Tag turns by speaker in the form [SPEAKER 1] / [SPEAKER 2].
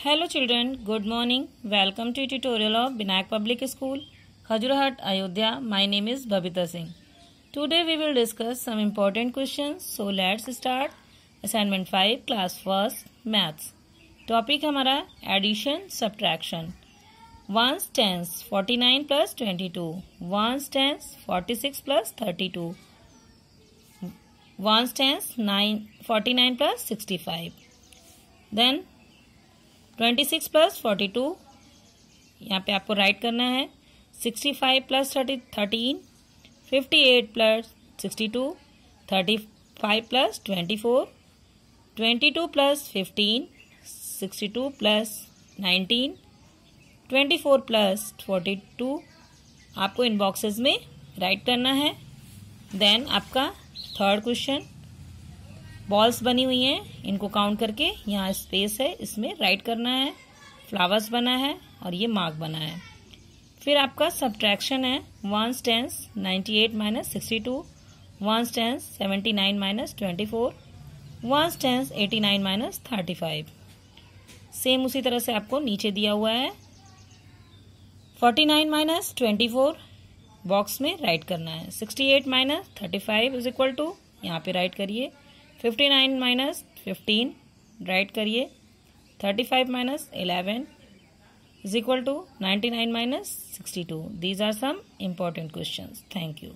[SPEAKER 1] Hello children, good morning. Welcome to a tutorial of Binayak Public School, Khajurahat, Ayodhya. My name is Babita Singh. Today we will discuss some important questions. So let's start assignment 5, class 1st, maths. Topic हमारा addition, subtraction. 1's tens 49 plus 22. 1's tens 46 plus 32. 1's tens 49 plus 65. Then twenty six plus forty two यहाँ पर आपको write करना है sixty five plus thirty thirteen fifty eight plus sixty two thirty five plus twenty four twenty two plus fifteen sixty two plus nineteen twenty four plus forty two आपको इन boxes में write करना है then आपका third question balls बनी हुई हैं इनको काउंट करके यहाँ स्पेस है इसमें राइट करना है फ्लावर्स बना है और ये मार्क बना है फिर आपका सब्ट्रैक्शन है one stance ninety eight minus sixty two one stance seventy nine minus twenty four one stance eighty nine minus thirty five same उसी तरह से आपको नीचे दिया हुआ है forty nine minus twenty four box में राइट करना है sixty eight minus thirty five is equal to यहाँ पे राइट करिए fifty nine minus fifteen write करिए thirty five minus eleven is equal to ninety nine minus sixty two these are some important question thank you